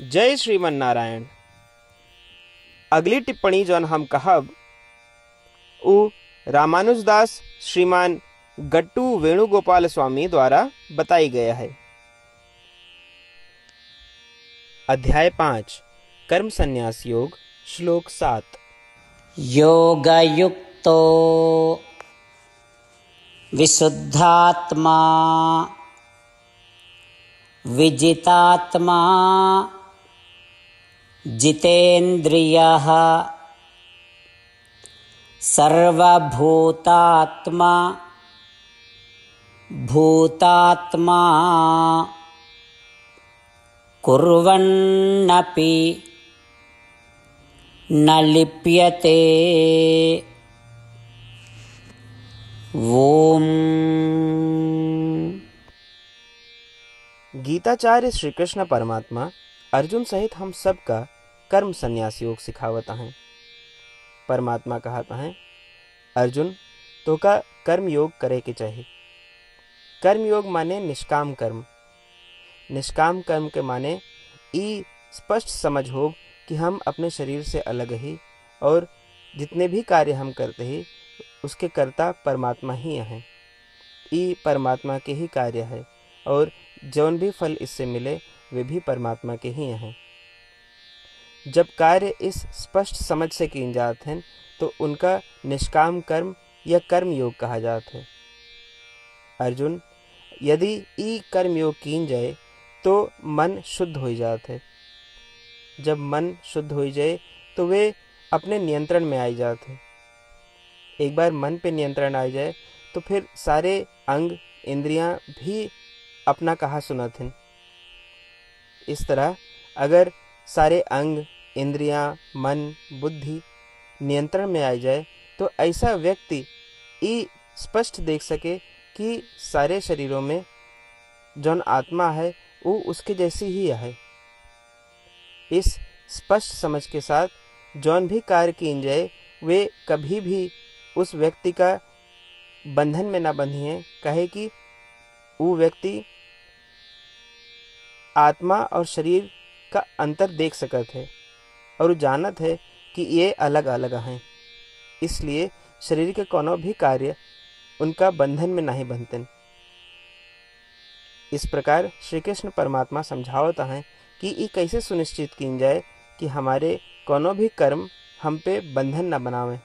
जय श्रीमन नारायण अगली टिप्पणी जौन हम कहब, उ रामानुजदास श्रीमान गट्टू वेणुगोपाल स्वामी द्वारा बताई गया है। अध्याय पाँच, कर्म संन्यास योग, श्लोक सात। योगयुक्तो विशुद्धात्मा, विजितात्मा जितेन्द्रियः सर्वभूतात्मा, भूतात्मा कुर्वन्नपि न लिप्यते। ॐ। गीताचार्य श्री कृष्ण परमात्मा, अर्जुन सहित हम सब का कर्म संन्यास योग सिखावता हैं परमात्मा कहता है अर्जुन तो का कर्म योग करे के चाहिए। कर्म योग माने निष्काम कर्म। निष्काम कर्म के माने ई स्पष्ट समझ हो कि हम अपने शरीर से अलग ही और जितने भी कार्य हम करते ही, उसके कर्ता परमात्मा ही हैं ई परमात्मा के ही कार्य है और जौन भी फल इससे मिले, वे भी परमात्मा के ही हैं जब कार्य इस स्पष्ट समझ से किन जाते हैं तो उनका निष्काम कर्म या कर्म योग कहा जाता है। अर्जुन, यदि ई कर्म योग कीन जाए तो मन शुद्ध हो जाता है। जब मन शुद्ध हो जाए तो वे अपने नियंत्रण में आ जाते हैं। एक बार मन पे नियंत्रण आ जाए तो फिर सारे अंग, इंद्रियाँ भी अपना कहा सुनत हैं। इस तरह अगर सारे अंग इंद्रियाँ, मन, बुद्धि नियंत्रण में आ जाए तो ऐसा व्यक्ति ई स्पष्ट देख सके कि सारे शरीरों में जौन आत्मा है, वो उसके जैसी ही है। इस स्पष्ट समझ के साथ जौन भी कार्य किन जाए, वे कभी भी उस व्यक्ति का बंधन में ना बंधिए, कहे कि वो व्यक्ति आत्मा और शरीर का अंतर देख सकत है। और जानत है कि ये अलग अलग हैं। इसलिए शरीर के कोनो भी कार्य उनका बंधन में नहीं बनते। इस प्रकार श्री कृष्ण परमात्मा समझावता है कि ये कैसे सुनिश्चित की जाए कि हमारे कोनो भी कर्म हम पे बंधन न बनावे।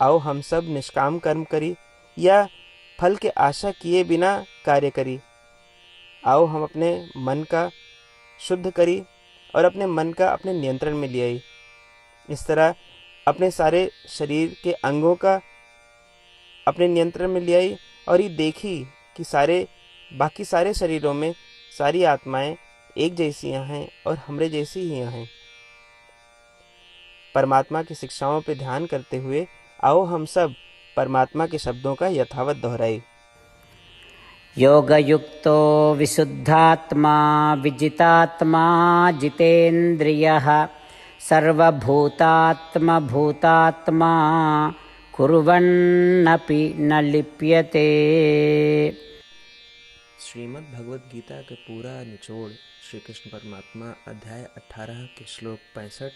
आओ हम सब निष्काम कर्म करी या फल के आशा किए बिना कार्य करी। आओ हम अपने मन का शुद्ध करी और अपने मन का अपने नियंत्रण में लिया इस तरह अपने सारे शरीर के अंगों का अपने नियंत्रण में लिया और ये देखी कि सारे, बाकी सारे शरीरों में सारी आत्माएँ एक जैसी हैं और हमरे जैसी ही हैं। परमात्मा की शिक्षाओं पर ध्यान करते हुए आओ हम सब परमात्मा के शब्दों का यथावत दोहराई योगयुक्तो विशुद्धात्मा, विजितात्मा, जितेन्द्रियः सर्वभूतात्मा भूतात्मा कुर्वन्नपि न लिप्यते। श्रीमद् भगवद गीता के पूरा निचोड़ श्री कृष्ण परमात्मा अध्याय 18 के श्लोक पैंसठ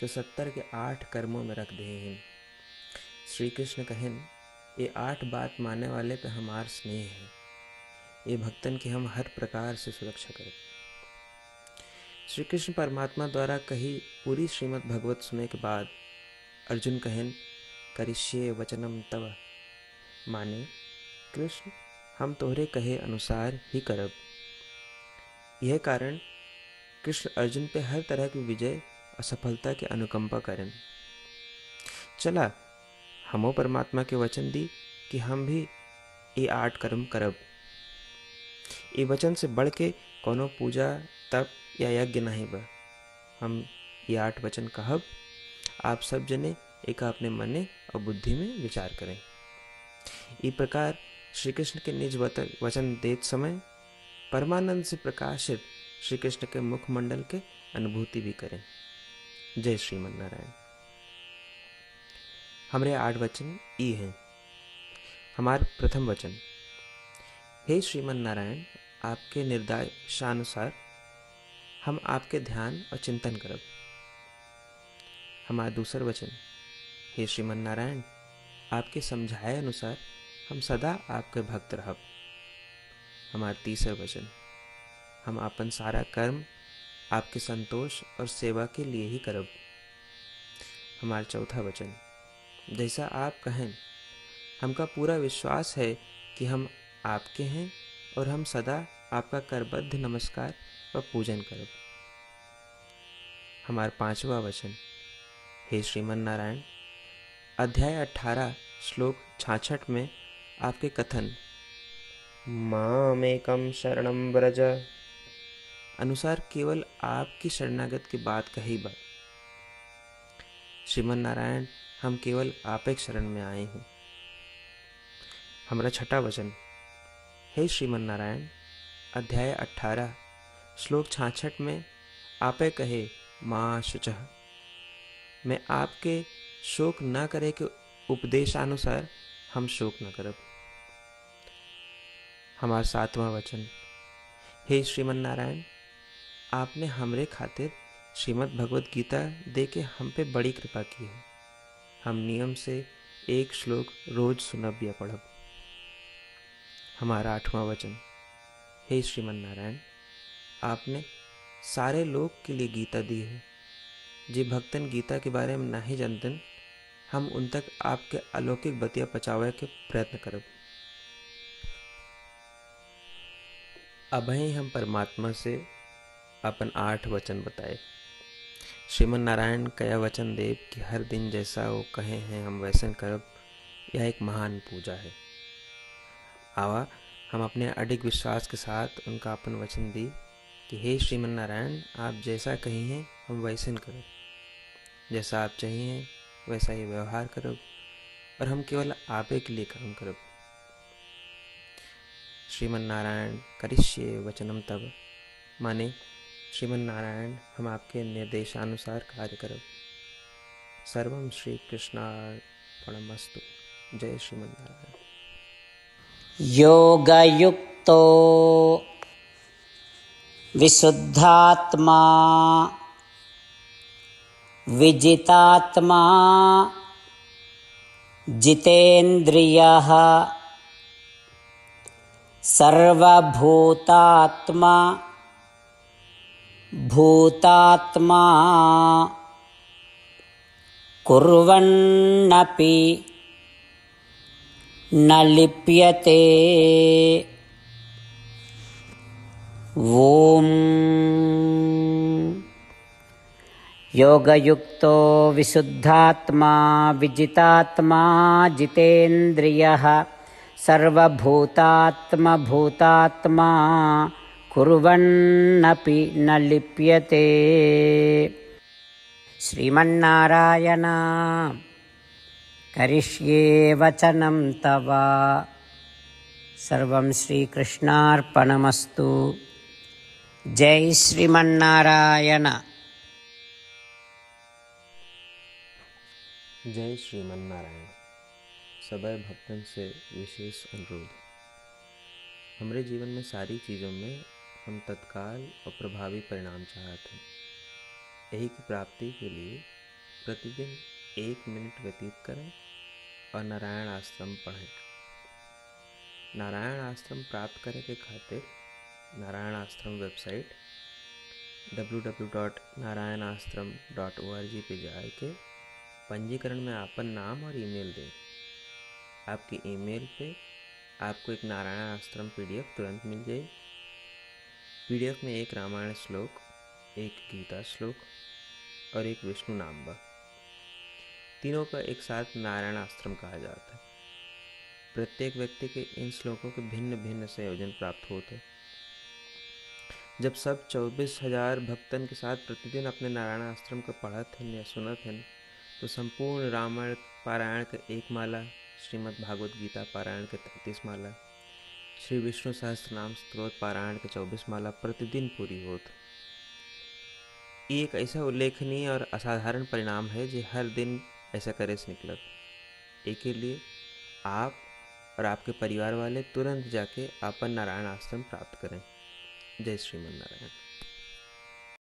से 70 के आठ कर्मों में रख दे हैं। श्री कृष्ण कहें, ये आठ बात मानने वाले पे हमार स्नेह है। ये भक्तन की हम हर प्रकार से सुरक्षा करें। श्री कृष्ण परमात्मा द्वारा कही पूरी श्रीमद् भगवत सुने के बाद अर्जुन कहन, करिष्ये वचनम तव। माने, कृष्ण, हम तोहरे कहे अनुसार ही करब। यह कारण कृष्ण अर्जुन पे हर तरह की विजय, असफलता के अनुकंपा करें। चला, हमो परमात्मा के वचन दी कि हम भी ये आठ कर्म करब। ये वचन से बढ़ के कोनो पूजा, तप या यज्ञ नहीं बा हम ये आठ वचन कहब आप सब जने एक अपने मने और बुद्धि में विचार करें। इस प्रकार श्री कृष्ण के निज वचन देत समय परमानंद से प्रकाशित श्री कृष्ण के मुखमंडल के अनुभूति भी करें। जय श्रीमन नारायण हमारे आठ वचन ई हैं। हमार प्रथम वचन, हे श्रीमन नारायण आपके निर्देशानुसार हम आपके ध्यान और चिंतन करब। हमारा दूसर वचन, हे श्रीमन नारायण आपके समझाए अनुसार हम सदा आपके भक्त रहब। हमारा तीसर वचन, हम अपन सारा कर्म, आपके संतोष और सेवा के लिए ही करब। हमारा चौथा वचन, जैसा आप कहें, हमका पूरा विश्वास है कि हम आपके हैं और हम सदा आपका करबद्ध नमस्कार व पूजन करब हमारा पांचवा वचन, हे श्रीमन नारायण अध्याय अठारह, श्लोक छाछठ में आपके कथन। मामेकम शरणम ब्रज अनुसार केवल आपकी शरणागत की बात कही बात श्रीमन नारायण हम केवल आप एक शरण में आए हैं। हमारा छठा वचन हे श्रीमन नारायण अध्याय अठारह श्लोक छाछठ में आपे कहे, माँ शुच। मैं आपके शोक न करे के उपदेशानुसार हम शोक न करब। हमारा सातवां वचन, हे श्रीमन नारायण आपने हमरे खातिर श्रीमद् भगवत गीता दे के हम पे बड़ी कृपा की है। हम नियम से एक श्लोक रोज सुनब या पढ़ब। हमारा आठवां वचन। हे श्रीमन नारायण आपने सारे लोग के लिए गीता दी है। जे भक्तन गीता के बारे में नहीं जानते हम उन तक आपके अलौकिक बतिया पचावे के प्रयत्न करब। अभय हम परमात्मा से अपन आठ वचन बताए। श्रीमन नारायण कया वचन देव कि हर दिन जैसा वो कहे हैं, हम वैसन करब। यह एक महान पूजा है। आवा, हम अपने अडिग विश्वास के साथ उनका अपन वचन दी कि हे श्रीमन नारायण आप जैसा कही हैं, हम वैसन करब जैसा आप चाहिए वैसा ही व्यवहार करो और हम केवल आपे के लिए काम करब श्रीमन नारायण करिष्ये वचनम तब माने श्रीमन नारायण हम आपके निर्देशानुसार कार्य करो। सर्वम श्री कृष्णार्पणमस्तु जय श्रीमन नारायण योगयुक्तो विशुद्धात्मा विजितात्मा जितेन्द्रियः सर्वभूतात्मा भूतात्मा कुर्वन्नपि न लिप्यते। ॐ योगयुक्तो विशुद्धात्मा विजितात्मा जितेन्द्रियः सर्वभूतात्मभूतात्मा कुर्वन्नपि न लिप्यते। श्रीमन्नारायण करिष्ये वचनं तव। सर्वं श्रीकृष्णार्पणमस्तु। जय श्रीमन्नारायण। जय श्रीमन नारायण सबै भक्तन से विशेष अनुरोध। हमारे जीवन में सारी चीज़ों में हम तत्काल और प्रभावी परिणाम चाहते हैं। यही की प्राप्ति के लिए प्रतिदिन एक मिनट व्यतीत करें और नारायण आश्रम पढ़ें। नारायण आश्रम प्राप्त करे के खातिर Narayan Ashram website W W dot Narayan Ashram dot O R G पर के पंजीकरण में आपन नाम और ईमेल दें। आपकी ईमेल पे आपको एक नारायण आश्रम पीडीएफ तुरंत मिल जाए। पीडीएफ में एक रामायण श्लोक, एक गीता श्लोक और एक विष्णु नाम बा तीनों का एक साथ नारायण आश्रम कहा जाता है। प्रत्येक व्यक्ति के इन श्लोकों के भिन्न भिन्न संयोजन प्राप्त होते जब सब चौबीस हज़ार भक्तन के साथ प्रतिदिन अपने नारायण आश्रम को पढ़त हैं या सुनत हैं तो संपूर्ण रामायण पारायण का एक माला, श्रीमद् भागवत गीता पारायण के तैंतीस माला, श्री विष्णु सहस्त्र नाम स्त्रोत पारायण के चौबीस माला प्रतिदिन पूरी होत ये एक ऐसा उल्लेखनीय और असाधारण परिणाम है, जो हर दिन ऐसा करे निकलत। एक लिए आप और आपके परिवार वाले तुरंत जाके अपन नारायण आश्रम प्राप्त करें। जय श्रीमन नारायण